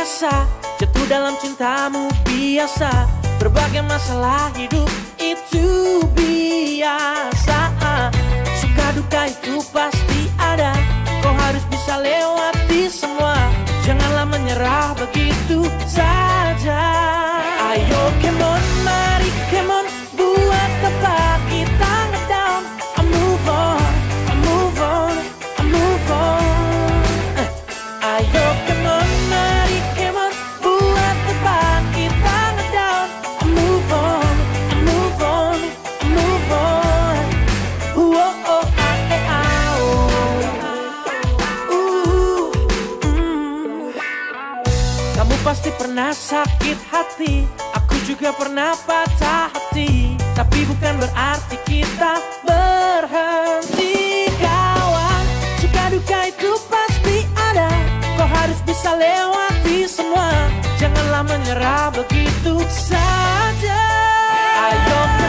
terbiasa Jatuh dalam cintamu biasa. Berbagai masalah hidup itu biasa. Suka duka itu pasti ada. Kau harus bisa lewati semua. Janganlah menyerah begitu saja. Ayo come on, mari come pasti pernah sakit hati. Aku juga pernah patah hati. Tapi bukan berarti kita berhenti kawan. Suka duka itu pasti ada. Kau harus bisa lewati semua. Janganlah menyerah begitu saja. Ayo